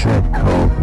check code